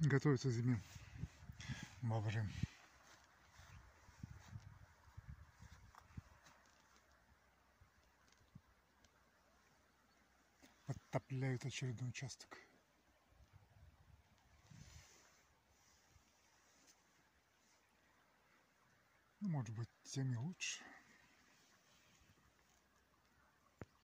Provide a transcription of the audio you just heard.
готовится к зиме бобры. Подтопляют очередной участок. Ну, может быть, тем и лучше.